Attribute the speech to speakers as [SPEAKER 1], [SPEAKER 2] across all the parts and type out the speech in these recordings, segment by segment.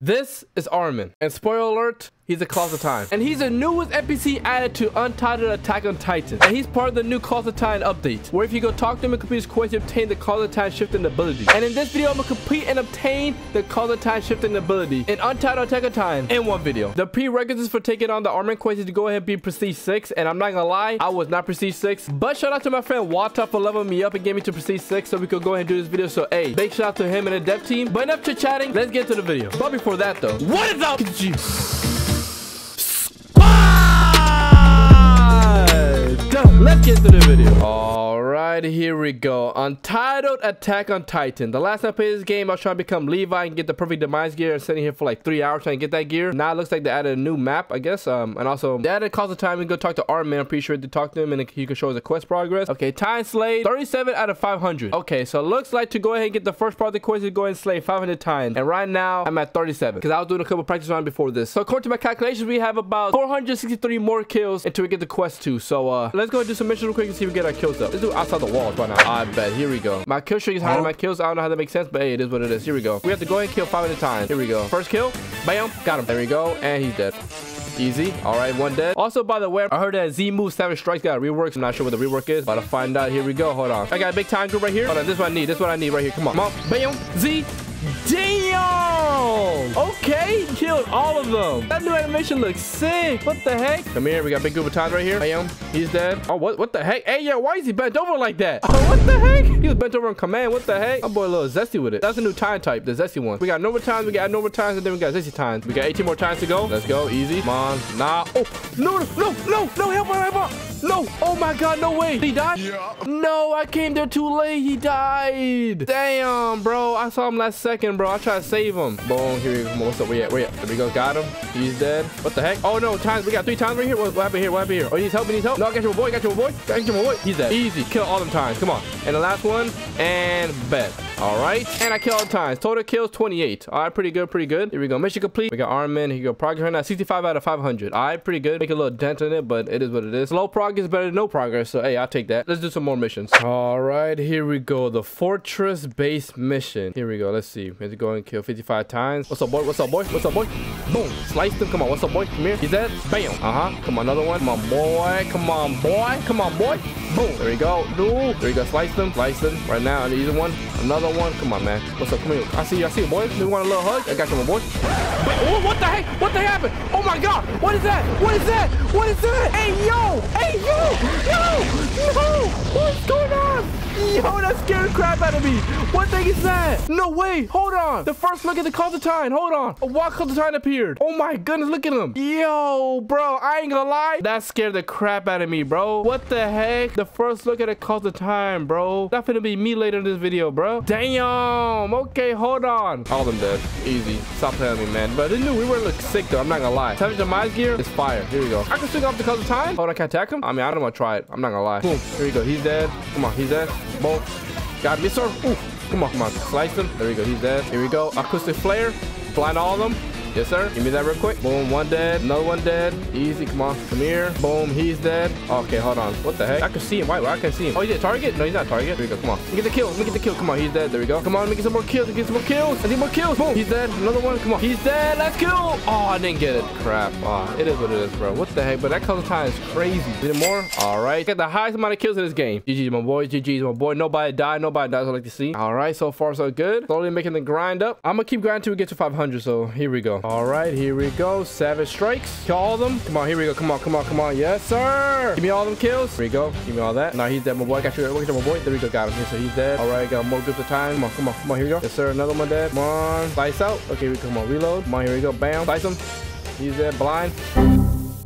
[SPEAKER 1] This is Armin, and spoiler alert, he's a Colossal Titan. And he's the newest NPC added to Untitled Attack on Titan. And he's part of the new Colossal Titan update, where if you go talk to him and complete his quest, you obtain the Colossal Titan shifting ability. And in this video, I'm gonna complete and obtain the Colossal Titan shifting ability in Untitled Attack on Titan in one video. The prerequisites for taking on the Armin quest is to go ahead and be Prestige 6, and I'm not gonna lie, I was not Prestige 6, but shout out to my friend Wata for leveling me up and getting me to Prestige 6 so we could go ahead and do this video. So, hey, big shout out to him and the dev team. But enough chit chatting, let's get to the video. But before that though, what is up? Squad! Let's get to the video. Alright, here we go. Untitled Attack on Titan. The last time I played this game, I was trying to become Levi and get the perfect demise gear and sitting here for like three hours trying to get that gear. Now it looks like they added a new map, I guess. Um, and also they added Colossal Titan. We go talk to Armin. I'm pretty sure to talk to him and he can show us the quest progress. Okay, time slayed 37 out of 500. Okay, so it looks like to go ahead and get the first part of the quest is go ahead and slay 500 times. And right now I'm at 37 because I was doing a couple practice rounds before this. So according to my calculations, we have about 463 more kills until we get the quest too. So uh, let's go and do some missions real quick and see if we get our kills up. Let's do outside the walls right now. I bet. Here we go. My kill streak is higher than my kills. I don't know how that makes sense, but hey, it is what it is. Here we go. We have to go ahead and kill five at a time. Here we go. First kill. Bam. Got him. There we go. And he's dead. Easy. All right, one dead. Also, by the way, I heard that Z move Savage Strikes got reworks. I'm not sure what the rework is, but I'll find out. Here we go. Hold on. I got a big time group right here. Hold on. This is what I need. This is what I need right here. Come on. Come on. Bam. Z. Damn! Okay, killed all of them. That new animation looks sick. What the heck? Come here, we got big of times right here. Bam, he's dead. Oh, what what the heck? Hey, yo, why is he bent over like that? Oh, what the heck? He was bent over on command. What the heck? My boy a little zesty with it. That's a new time type, the zesty one. We got normal times, we got normal times, and then we got zesty times. We got 18 more times to go. Let's go, easy. Come on. Nah. Oh, no, no, no, no, help, help, help. No. Oh my god, no way. Did he die? Yeah. No, I came there too late. He died. Damn, bro. I saw him last second, bro. I tried to save him. Boom. Here we go. What's up? Where at? Where at? There we go. Got him. He's dead. What the heck? Oh, no. Times. We got three times right here. What, what happened here? What happened here? Oh, he's helping. help. He needs help. No, I got your boy. Got your boy. Got your boy. He's dead. Easy. Kill all them times. Come on. And the last one. And bet. All right. And I killed all times. Total kills 28. All right. Pretty good. Pretty good. Here we go. Mission complete. We got Armin. Here you go. Progress right now. 65 out of 500. All right. Pretty good. Make a little dent in it, but it is what it is. Low progress better than no progress. So, hey, I'll take that. Let's do some more missions. All right. Here we go. The fortress base mission. Here we go. Let's see. Let's go and kill 55 times. What's up, boy? What's up, boy? What's up, boy? Boom. Slice him. Come on. What's up, boy? Come here. He's dead. Bam. Uh-huh. Come on. Another one. Come on, boy. Come on, boy. Come on, boy. Boom. There we go. No. There we go. Slice them. Slice them. Right now. Need one. Another one. Come on, man. What's up? Come here. I see you. I see you, boy. You want a little hug? I got you, my boy. Oh, what the heck? What the heck happened? Oh, my God. What is that? What is that? What is that? Hey, yo. Hey, yo. Yo. No. What's going on? Yo, that scared crap out of me. What thing is that? No way. Hold on. The first look at the Colossal Titan. Hold on. A wild Colossal Titan appeared. Oh my goodness. Look at him. Yo, bro. I ain't gonna lie. That scared the crap out of me, bro. What the heck? The first look at the Colossal Titan, bro. That's gonna be me later in this video, bro. Damn. Okay, hold on. All them dead. Easy. Stop playing me, man. But this new rework looks sick, though. I'm not gonna lie. Savage Demise gear is fire. Here we go. I can swing off the Colossal Titan. Hold on. Can I attack him? I mean, I don't want to try it. I'm not gonna lie. Boom. Here we go. He's dead. Come on. He's dead. Boom. Got me, sir. Ooh. Come on, come on. Slice him. There we go. He's dead. Here we go. Acoustic flare. Blind all of them. Yes, sir. Give me that real quick. Boom, one dead. Another one dead. Easy, come on. Come here. Boom, he's dead. Okay, hold on. What the heck? I can see him. Why? Why I can see him? Oh, he's a target? No, he's not target. There we go. Come on. Let me get the kill. Let me get the kill. Come on, he's dead. There we go. Come on, let me get some more kills. Let me get some more kills. I need more kills. Boom, he's dead. Another one. Come on. He's dead. Let's kill. Oh, I didn't get it. Crap. Oh, it is what it is, bro. What the heck? But that color time is crazy. Need more? All right. Got the highest amount of kills in this game. GG's my boy. GG's my boy. Nobody died. Nobody dies. I like to see. All right. So far, so good. Slowly making the grind up. I'm to keep grinding until we get to 500. So here we go. All right. Here we go. Savage strikes. Kill all of them. Come on, here we go. Come on, come on, come on. Yes, sir. Give me all them kills. Here we go. Give me all that. Now he's dead, my boy. Got you. Look at my boy. There we go. Got him. Here, so he's dead. All right, got more groups of time. Come on, come on, come on. Here we go. Yes, sir. Another one dead. Come on. Slice out. Okay, we come on. Reload. Come on, here we go. Bam. Slice him. He's dead. Blind.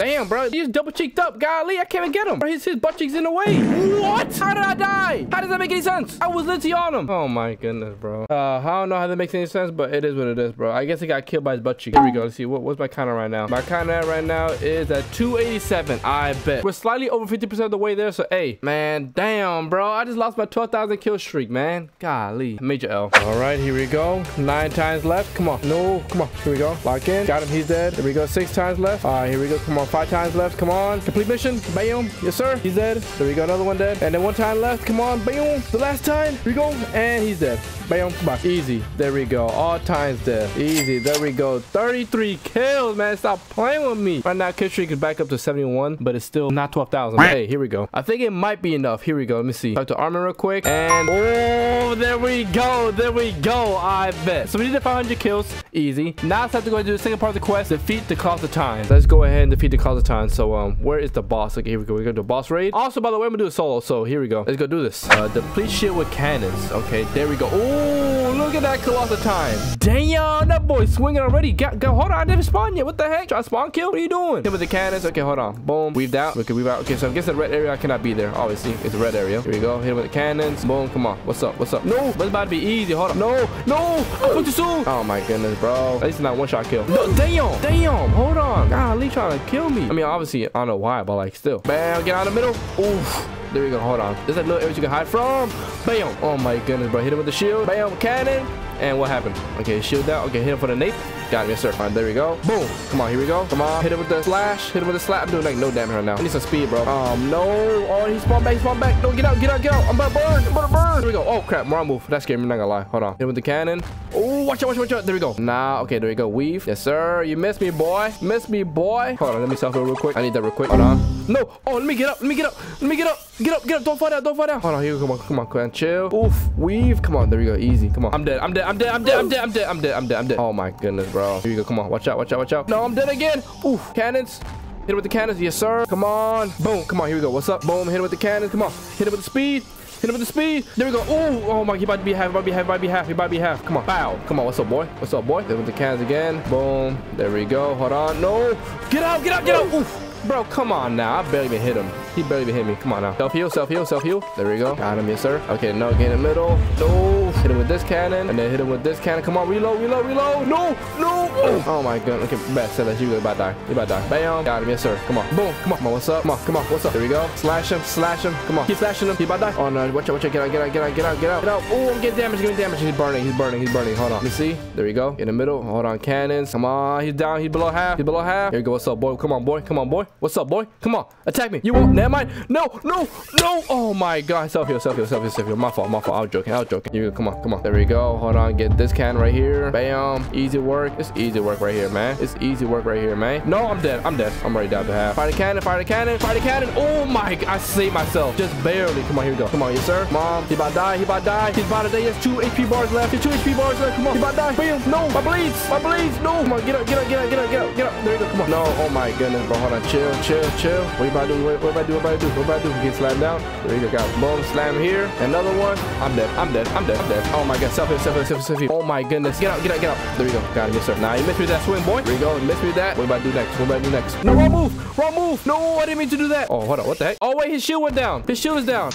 [SPEAKER 1] Damn, bro. He's double cheeked up. Golly, I can't even get him. Bro, his, his butt cheeks in the way. What? How did I die? How does that make any sense? I was literally on him. Oh, my goodness, bro. Uh, I don't know how that makes any sense, but it is what it is, bro. I guess he got killed by his butt cheek. Here we go. Let's see. What, what's my counter right now? My counter right now is at 287. I bet. We're slightly over 50% of the way there, so, hey, man, damn, bro. I just lost my 12,000 kill streak, man. Golly. Major L. All right, here we go. Nine times left. Come on. No, come on. Here we go. Lock in. Got him. He's dead. Here we go. Six times left. All right, here we go. Come on. Five times left. Come on. Complete mission. Bam. Yes, sir. He's dead. There we go. Another one dead. And then one time left. Come on. Bam. The last time. Here we go. And he's dead. Bam. Come on. Easy. There we go. All times dead. Easy. There we go. 33 kills, man. Stop playing with me. Right now, kill streak is back up to 71, but it's still not 12,000. Hey, here we go. I think it might be enough. Here we go. Let me see. Talk to Armin real quick. And oh, there we go. There we go. I bet. So we did 500 kills. Easy. Now it's time to go and do the second part of the quest. Defeat the Colossal Titan. Let's go ahead and defeat the Time. So um, where is the boss? Okay, here we go. We're gonna do a boss raid. Also, by the way, I'm gonna do a solo. So here we go. Let's go do this. Uh, deplete shit with cannons. Okay, there we go. Oh, look at that Colossal Titan. Damn, that boy swinging already. Got, got, hold on, I didn't spawn yet. What the heck? Try to spawn kill? What are you doing? Hit with the cannons. Okay, hold on. Boom. Weaved out. Okay, weave out. Okay, so I guess the red area I cannot be there. Obviously, it's a red area. Here we go. Hit with the cannons. Boom. Come on. What's up? What's up? No, but it's about to be easy. Hold on. No, no. I put too soon. Oh my goodness, bro. At least not one shot kill. No, damn. Damn. Hold on. Golly, trying to kill me. I mean, obviously, I don't know why, but like still. Bam. Get out of the middle. Oof. There we go. Hold on. There's that little area you can hide from. Bam. Oh my goodness, bro. Hit him with the shield. Bam. Cannon. And what happened? Okay, shield down. Okay, hit him for the nape. Got him, yes sir. Fine, there we go. Boom. Come on, here we go. Come on. Hit him with the slash. Hit him with the slap. I'm doing like no damage right now. I need some speed, bro. Um, no. Oh, he spawned back. He spawned back. No, get out, get out, get out. I'm about to burn. I'm about to burn. Here we go. Oh crap, wrong move. That scared me. Not gonna lie. Hold on. Hit him with the cannon. Watch out, watch out, watch out. There we go. Nah, okay, there we go. Weave. Yes, sir. You missed me, boy. Missed me, boy. Hold on, let me self real quick. I need that real quick. Hold on. No. Oh, let me get up. Let me get up. Let me get up. Get up, get up. Don't fall down. Don't fall down. Hold on, here. Come on, come on, come on. Chill. Oof. Weave. Come on. There we go. Easy. Come on. I'm dead. I'm dead. I'm dead. I'm dead. I'm dead. I'm dead. I'm dead. I'm dead. I'm dead. Oh my goodness, bro. Here you go. Come on. Watch out. Watch out. Watch out. No, I'm dead again. Oof. Cannons. Hit it with the cannons. Yes, sir. Come on. Boom. Come on. Here we go. What's up? Boom. Hit it with the cannons. Come on. Hit it with the speed. Hit him with the speed. There we go. Oh, oh my, he to be half, to be half, to be half, he to be half. Come on. Bow. Come on. What's up, boy? What's up, boy? Hit with the cans again. Boom. There we go. Hold on. No. Get out, get out, get out. Oof. Bro, come on now. I barely even hit him. He barely hit me. Come on now. Self heal, self heal, self heal. There we go. Got him, yes, sir. Okay, no, get in the middle. No. Hit him with this cannon. And then hit him with this cannon. Come on, reload, reload, reload. No, no. Oh, oh my god. Okay, bad. That. You about to die. You about to die. Bam. Got him, yes, sir. Come on. Boom. Come on. Come on. What's up? Come on. Come on. What's up? There we go. Slash him. Slash him. Come on. Keep slashing him. He about to die. Oh no. Watch out. Watch out. Get out. Get out. Get out. Get out. Get out. Get out. Oh, I'm getting damage. Getting damage. He's burning. He's burning. He's burning. Hold on. Let me see. There we go. In the middle. Hold on. Cannons. Come on. He's down. He's below half. He's below half. Here we go. What's up, boy? Come on, boy. Come on, boy. What's up, boy? Come on. Attack me. You won't. Never mind. No. No. No. Oh my god. Self heal. Self heal. Self heal. Self heal. My fault. My fault. I was joking. I was joking. You come on. Come on. There we go. Hold on. Get this can right here. Bam. Easy work. It's easy work right here, man. It's easy work right here, man. No, I'm dead. I'm dead. I'm already down to half. Fire the cannon. Fire the cannon. Fire the cannon. Oh my god. I saved myself. Just barely. Come on. Here we go. Come on. Yes, sir. Mom. He about to die. He about to die. He's about to die. He has two HP bars left. He has two HP bars left. Come on. He about to die. Bam. No. My bleeds. My bleeds. No. Come on. Get up. Get up. Get up. Get up. Get up. Get up. There you go. Come on. No. Oh my goodness, bro. Hold on. Chill. Chill. Chill. What you about to do? What, what about to do? What about to do? What about do? Get slammed down. There you go. Got. Boom. Slam here. Another one. I'm dead. I'm dead. I'm dead. I'm dead. Oh my god. Self hit. Self hit. Self hit. Oh my goodness. Get out. Get out. Get out. There you go. Got it. Yes, sir. Now you missed me that swing, boy. There you go. You missed me that. What about do next? What about do next? No, wrong move. Wrong move. No, I didn't mean to do that. Oh, hold on. What the heck? Oh, wait. His shield went down. His shield is down.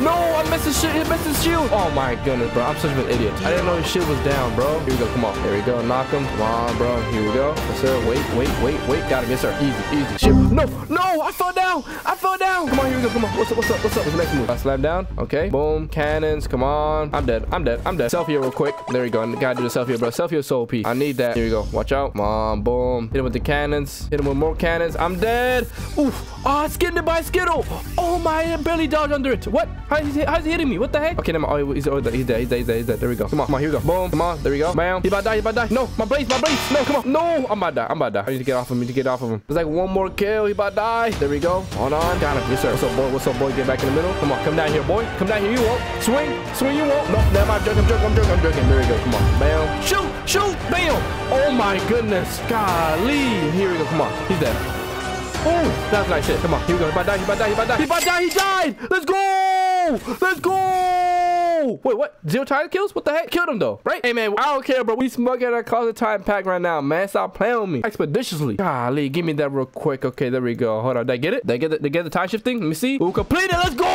[SPEAKER 1] No, I missed his shit. He missed his shield. Oh my goodness, bro. I'm such an idiot. I didn't know his shield was down, bro. Here we go. Come on. Here we go. Knock him. Come on, bro. Here we go. Yes, sir. Wait, wait, wait, wait. Got him. Yes, sir. Easy, easy. Shield. No, no. I fell down. I fell down. Come on. Here we go. Come on. What's up? What's up? What's up? What's the next move? I slam down. Okay. Boom. Cannons. Come on. I'm dead. I'm dead. I'm dead. Selfie real quick. There we go. I gotta do the selfie, bro. Selfie is so OP. I need that. Here we go. Watch out. Come on. Boom. Hit him with the cannons. Hit him with more cannons. I'm dead. Oof. Ah, oh, skinned it by Skittle. Oh my, I barely dodged under it. What? How is he, how's he hitting me? What the heck? Okay, never mind. Oh, he's, oh, he's dead. He's dead. He's dead. He's dead. There we go. Come on. Come on. Here we go. Boom. Come on. There we go. Bam. He about to die. He about to die. No. My blades. My blades. No. Come on. No. I'm about to die. I'm about to die. I need to get off of him. I need to get off of him. There's like one more kill. He about to die. There we go. Hold on. Got him. Yes, sir. What's up, boy? What's up, boy? Get back in the middle. Come on. Come down here, boy. Come down here. You won't. Swing. Swing. You won't. No. Never mind. I'm joking. I'm joking. I'm joking. I'm joking. There we go. Come on. Bam. Shoot. Shoot. Bam. Oh my goodness. Golly. Here we go. Come on. He's dead. Oh, that's nice shit. Come on. Here we go. He about to die. He about to die. He about to die. He about to die. He died. Let's go. Let's go. Wait, what? Zero title kills? What the heck? Killed him though, right? Hey man, I don't care, bro. We smug at our of time pack right now, man. Stop playing with me. Expeditiously. Golly, give me that real quick. Okay, there we go. Hold on. Did I get it? Did I get it? Did I get the time shifting? Let me see. Who completed? Let's go.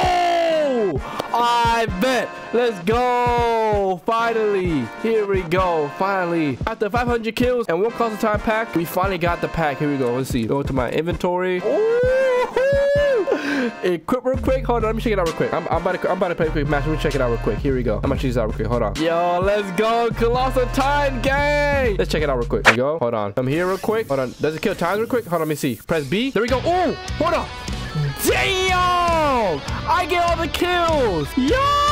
[SPEAKER 1] I bet. Let's go. Finally. Here we go. Finally. After 500 kills and one of time pack, we finally got the pack. Here we go. Let's see. Go to my inventory. Ooh. Equip real quick. Hold on, let me check it out real quick. I'm, I'm about to I'm about to play a quick match. Let me check it out real quick. Here we go. I'm gonna check this out real quick. Hold on. Yo, let's go. Colossal Titan gang. Let's check it out real quick. There we go. Hold on. I'm here real quick. Hold on. Does it kill times real quick? Hold on, let me see. Press B. There we go. Oh, hold on. Damn! I get all the kills. Yo!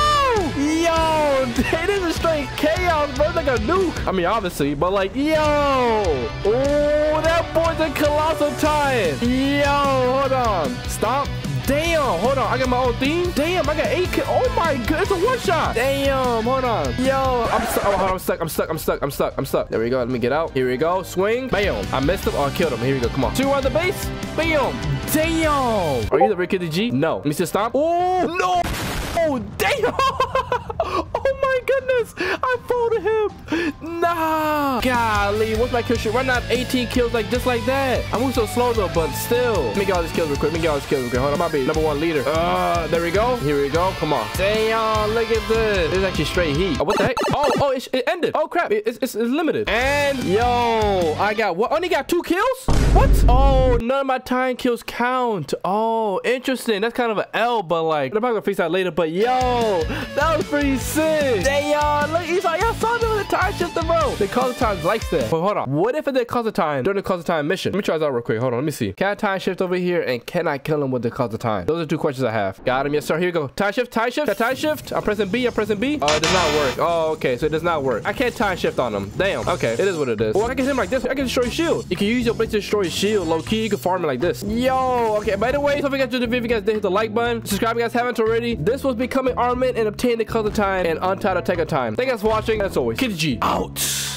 [SPEAKER 1] Yo, it is a straight chaos, bro. It's like a nuke. I mean, obviously, but like, yo. Oh, that boy's a colossal titan. Yo, hold on. Stop. Damn, hold on. I got my own theme. Damn, I got eight. Oh my god, it's a one shot. Damn, hold on. Yo, I'm stuck. Oh, I'm stuck. I'm stuck. I'm stuck. I'm stuck. I'm stuck. There we go. Let me get out. Here we go. Swing. Bam. I missed him. Oh, I killed him. Here we go. Come on. Two on the base. Bam. Damn. Are you the Ricky G? No. Let me see stop. Oh, no. Oh, damn. Him. Nah. Golly. What's my kill streak? Why not 18 kills like just like that? I move so slow though, but still. Let me get all these kills real quick. Let me get all these kills real quick. Hold on. I might be number one leader. Uh, there we go. Here we go. Come on. Damn. Look at this. This is actually straight heat. Oh, what the heck? Oh, oh, it, it ended. Oh, crap. It, it's, it's, it's limited. And yo, I got what? Only got two kills? What? Oh, none of my time kills count. Oh, interesting. That's kind of an L, but like, I'm not gonna fix that later. But yo, that was pretty sick. Damn, look, y'all saw them with the time shifter, bro. The Colossal Titan likes that. But hold on. What if it's the Colossal Titan during the Colossal Titan mission? Let me try this out real quick. Hold on, let me see. Can I time shift over here and can I kill him with the Colossal Titan? Those are two questions I have. Got him. Yes, sir. Here we go. Time shift, time shift, time shift. I'm pressing B. I'm pressing B. Oh, it does not work. Oh, okay. So it does not work. I can't time shift on him. Damn. Okay. It is what it is. Well, I can hit him like this. I can destroy shield. You can use your blade to destroy his shield. Low key, you can farm it like this. Yo. Okay. By the way, don't forget to the video, if you guys did hit the like button. Subscribe if you guys haven't already. This was becoming armament and obtain the Colossal Titan and untitled attack of time. Thank you guys for watching. As always, KTG out.